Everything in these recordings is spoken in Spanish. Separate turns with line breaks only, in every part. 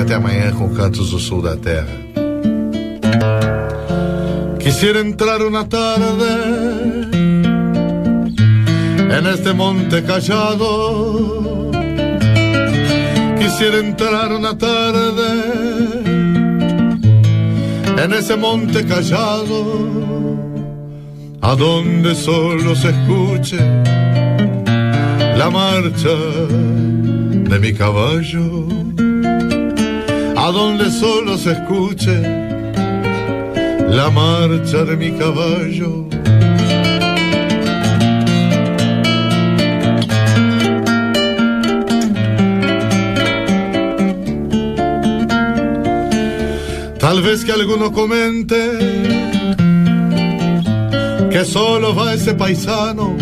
até amanhã com Cantos do Sul da Terra. Quisiera entrar una tarde en este monte callado. Quisiera entrar una tarde en ese monte callado, a donde solo se escuche la marcha de mi caballo, a donde solo se escuche la marcha de mi caballo. Tal vez que alguno comente que solo va ese paisano.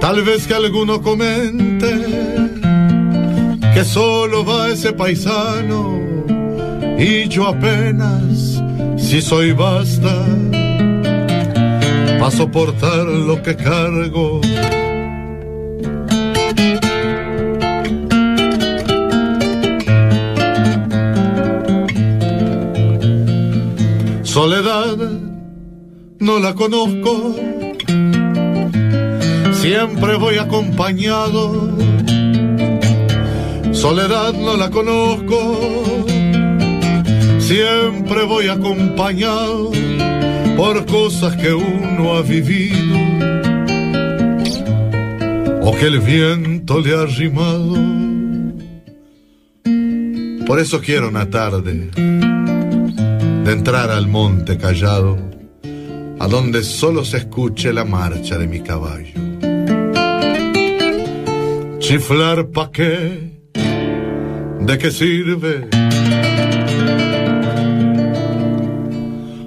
Tal vez que alguno comente que solo va ese paisano y yo apenas, si soy basta, a soportar lo que cargo. Soledad no la conozco, siempre voy acompañado. Soledad no la conozco, siempre voy acompañado por cosas que uno ha vivido o que el viento le ha arrimado. Por eso quiero una tarde de entrar al monte callado, a donde solo se escuche la marcha de mi caballo. Chiflar pa' qué, de qué sirve.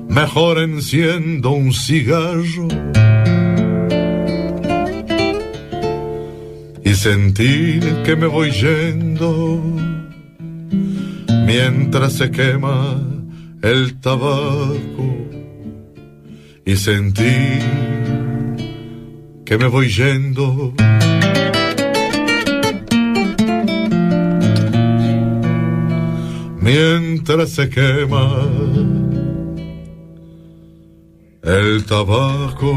Mejor enciendo un cigarro y sentir que me voy yendo mientras se quema el tabaco y sentir que me voy yendo. Mientras se quema el tabaco.